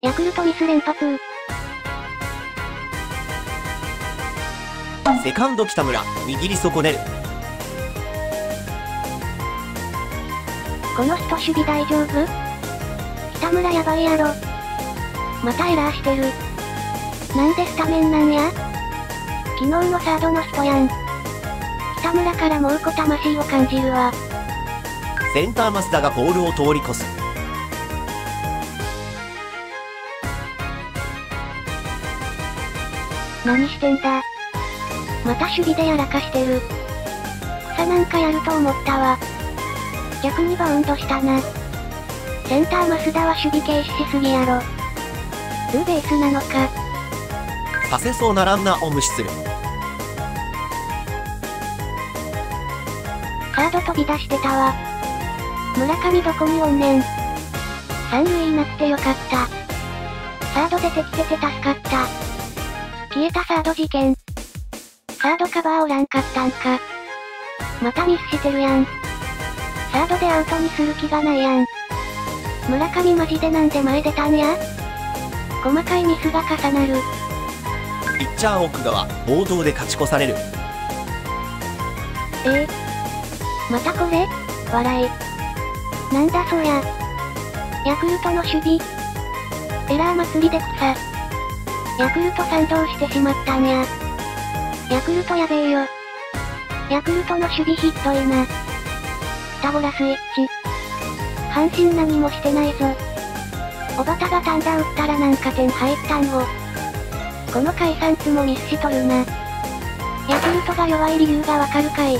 ヤクルトミス連発。セカンド北村、握り損ねる。この人守備大丈夫？北村やばいやろ。またエラーしてる。なんでスタメンなんや？昨日のサードの人やん。北村からもうこ魂を感じるわ。センター増田がポールを通り越す。何してんだ？また守備でやらかしてる。草なんかやると思ったわ。逆にバウンドしたな。センター増田は守備軽視しすぎやろ。ツーベースなのか。させそうなランナーを無視する。サード飛び出してたわ。村上どこにおんねん。三塁いなくてよかった。サード出てきてて助かった。消えたサード事件。サードカバーおらんかったんか。またミスしてるやん。サードでアウトにする気がないやん。村上マジでなんで前出たんや？細かいミスが重なる。ピッチャー奥川、暴動で勝ち越される。ええ？またこれ？笑い。なんだそりゃ。ヤクルトの守備。エラー祭りで草。ヤクルト賛同してしまったんや。ヤクルトやべえよ。ヤクルトの守備ひっどいな。スタボラスイッチ。阪神何もしてないぞ。おばたが単打打ったらなんか点入ったんを。この解散つもミスしとるな。ヤクルトが弱い理由がわかるかい。